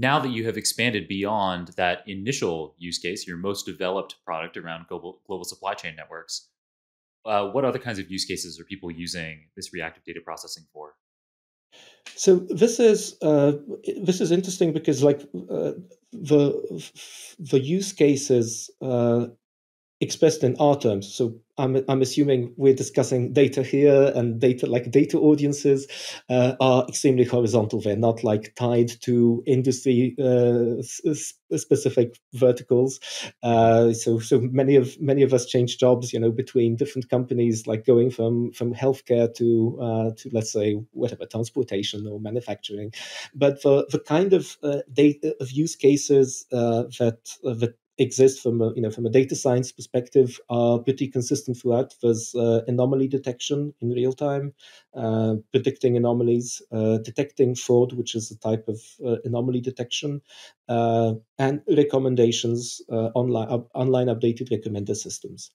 now that you have expanded beyond that initial use case, your most developed product around global, global supply chain networks, uh, what other kinds of use cases are people using this reactive data processing for? So this is uh, this is interesting because like uh, the the use cases uh, expressed in R terms. So I'm, I'm assuming we're discussing data here and data like data audiences uh, are extremely horizontal. They're not like tied to industry uh, specific verticals. Uh, so so many of many of us change jobs, you know, between different companies, like going from from healthcare to uh, to let's say whatever transportation or manufacturing. But the the kind of uh, data of use cases uh, that that exist from a you know from a data science perspective are pretty consistent throughout. There's uh, anomaly detection in real time, uh, predicting anomalies, uh, detecting fraud, which is a type of uh, anomaly detection, uh, and recommendations uh, online online updated recommender systems.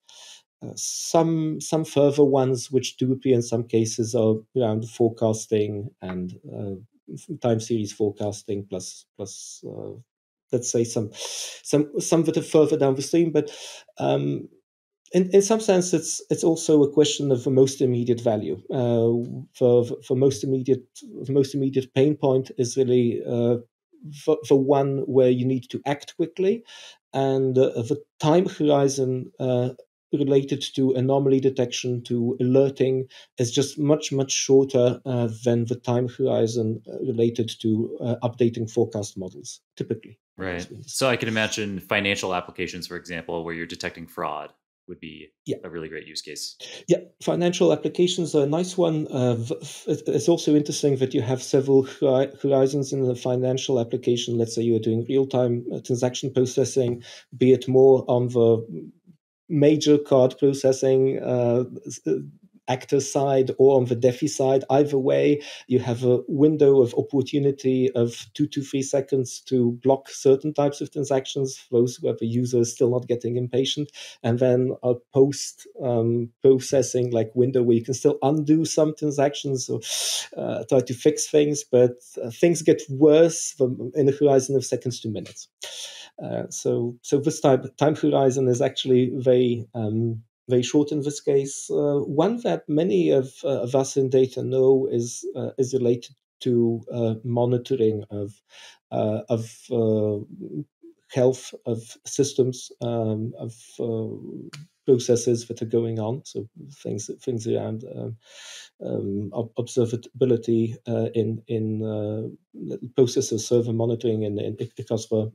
some some further ones which do appear in some cases are around forecasting and time series forecasting plus plus let's say some some some are further down the stream but um, in, in some sense it's it's also a question of the most immediate value. Uh, for for most immediate the most immediate pain point is really uh, the, the one where you need to act quickly and uh, the time horizon uh, related to anomaly detection to alerting is just much much shorter uh, than the time horizon uh, related to uh, updating forecast models typically right so i can imagine financial applications for example where you're detecting fraud would be yeah. a really great use case. Yeah, financial applications are a nice one. Uh, it's also interesting that you have several horizons in the financial application. Let's say you're doing real time uh, transaction processing, be it more on the major card processing uh, actor side or on the DeFi side. Either way, you have a window of opportunity of two to three seconds to block certain types of transactions, those where the user is still not getting impatient, and then a post um, processing like window where you can still undo some transactions or uh, try to fix things, but uh, things get worse in a horizon of seconds to minutes. Uh, so, so this time time horizon is actually very um, very short in this case. Uh, one that many of, uh, of, us in data know is uh, is related to uh, monitoring of of health of systems um, of processes that are going on. So things things around um, um, observability uh, in in uh, processor server monitoring and, and because of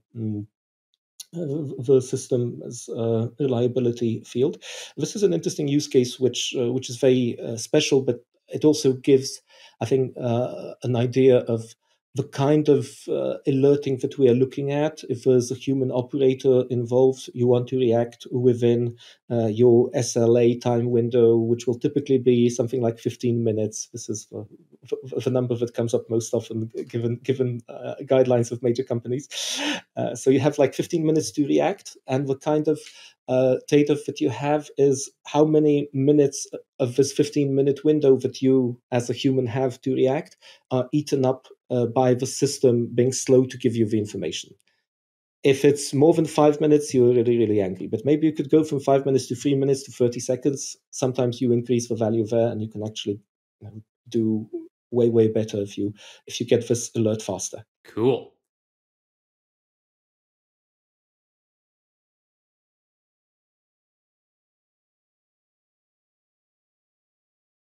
um, the system's uh, reliability field. This is an interesting use case, which uh, which is very uh, special, but it also gives, I think, uh, an idea of the kind of uh, alerting that we are looking at. If there's a human operator involved, you want to react within uh, your SLA time window, which will typically be something like 15 minutes. This is the, the number that comes up most often, given given uh, guidelines of major companies. Uh, so you have like 15 minutes to react, and the kind of uh, data that you have is how many minutes of this 15 minute window that you as a human have to react are eaten up uh, by the system being slow to give you the information. If it's more than five minutes, you're really, really angry. But maybe you could go from five minutes to three minutes to 30 seconds. Sometimes you increase the value there and you can actually you know, do way, way better if you if you get this alert faster. Cool.